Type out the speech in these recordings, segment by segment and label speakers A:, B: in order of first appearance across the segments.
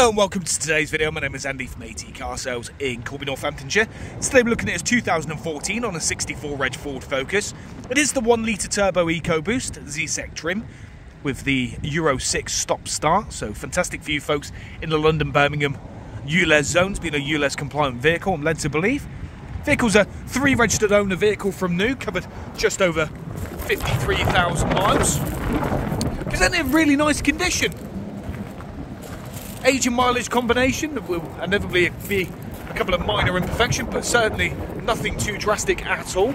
A: Hello and welcome to today's video. My name is Andy from AT Car Sales in Corby, Northamptonshire. Today we're looking at a 2014 on a 64 Reg Ford Focus. It is the 1 litre turbo EcoBoost Zetec trim with the Euro 6 stop start. So fantastic for you folks in the London Birmingham ULEZ zones, being a ULEZ compliant vehicle, I'm led to believe. Vehicle's a three registered owner vehicle from new, covered just over 53,000 miles. Presented in really nice condition age and mileage combination that will inevitably be a couple of minor imperfections, but certainly nothing too drastic at all.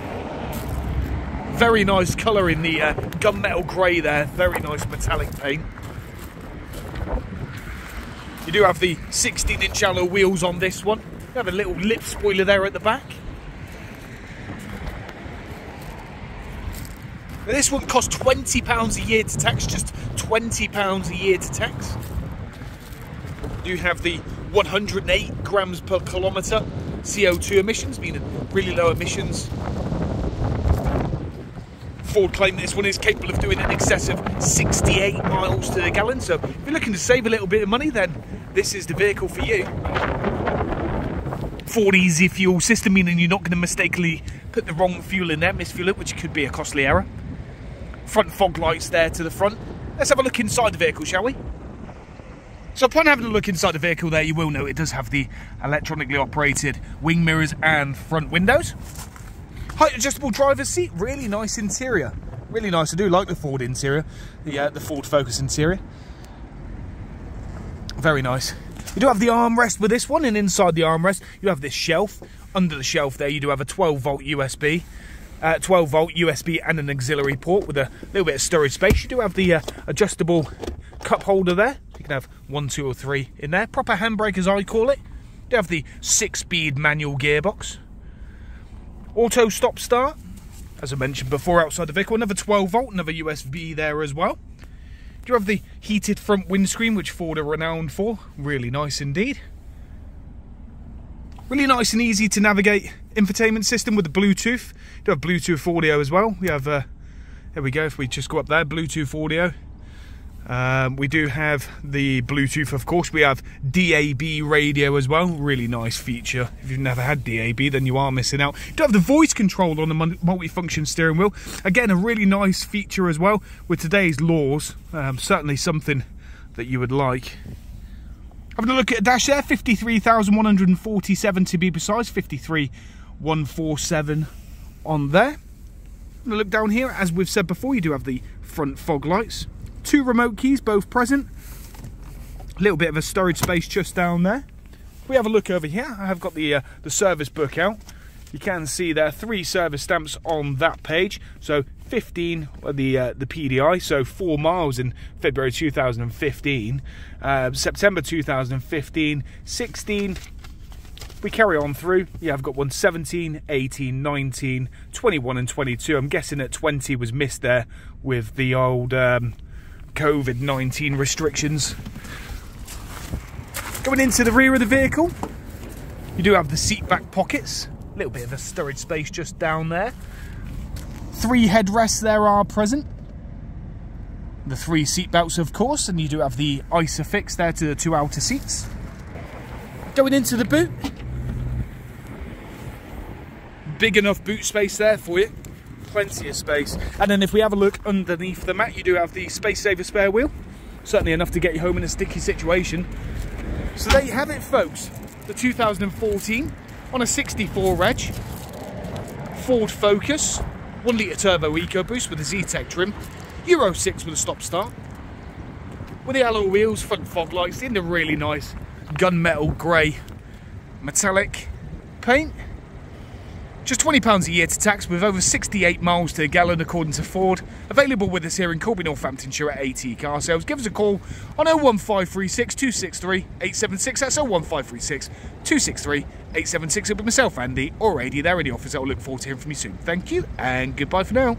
A: Very nice colour in the uh, gunmetal grey there, very nice metallic paint. You do have the 16 inch alloy wheels on this one. You have a little lip spoiler there at the back. Now this one costs £20 a year to tax, just £20 a year to tax do have the 108 grams per kilometre CO2 emissions, meaning really low emissions. Ford claim this one is capable of doing in excess of 68 miles to the gallon. So if you're looking to save a little bit of money, then this is the vehicle for you. Ford Easy Fuel system, meaning you're not going to mistakenly put the wrong fuel in there, misfuel it, which could be a costly error. Front fog lights there to the front. Let's have a look inside the vehicle, shall we? So upon having a look inside the vehicle there, you will know it does have the electronically operated wing mirrors and front windows. Height adjustable driver's seat, really nice interior. Really nice, I do like the Ford interior, the, uh, the Ford Focus interior. Very nice. You do have the armrest with this one, and inside the armrest, you have this shelf. Under the shelf there, you do have a 12 volt USB, uh, 12 volt USB and an auxiliary port with a little bit of storage space. You do have the uh, adjustable cup holder there. Can have one, two, or three in there. Proper handbrake, as I call it. You have the six-speed manual gearbox. Auto stop start, as I mentioned before, outside the vehicle. Another 12 volt, another USB there as well. Do you have the heated front windscreen, which Ford are renowned for. Really nice indeed. Really nice and easy to navigate infotainment system with the Bluetooth. You have Bluetooth audio as well. We have, uh, there we go, if we just go up there, Bluetooth audio. Um, we do have the Bluetooth, of course. We have DAB radio as well. Really nice feature. If you've never had DAB, then you are missing out. You do have the voice control on the multi-function steering wheel. Again, a really nice feature as well. With today's laws, um, certainly something that you would like. Having a look at a dash there, 53,147 to be precise, 53,147 on there. look down here, as we've said before, you do have the front fog lights two remote keys, both present. A little bit of a storage space just down there. We have a look over here. I have got the uh, the service book out. You can see there are three service stamps on that page. So 15 the uh, the PDI, so four miles in February 2015, uh, September 2015, 16. We carry on through. Yeah, I've got one 17, 18, 19, 21, and 22. I'm guessing that 20 was missed there with the old um, COVID 19 restrictions. Going into the rear of the vehicle, you do have the seat back pockets, a little bit of a storage space just down there. Three headrests there are present. The three seat belts, of course, and you do have the ISOFIX there to the two outer seats. Going into the boot, big enough boot space there for you plenty of space. And then if we have a look underneath the mat, you do have the space saver spare wheel. Certainly enough to get you home in a sticky situation. So there you have it, folks. The 2014 on a 64 reg. Ford Focus, 1 litre turbo EcoBoost with a Zetec trim. Euro 6 with a stop-start. With the alloy wheels, front fog lights in the really nice gunmetal grey metallic paint. Just £20 a year to tax with over 68 miles to a gallon according to Ford. Available with us here in Corby, Northamptonshire at AT Car Sales. Give us a call on 01536 263 876. That's 01536 263 876. It'll be myself, Andy, or AD there in the office. I'll look forward to hearing from you soon. Thank you and goodbye for now.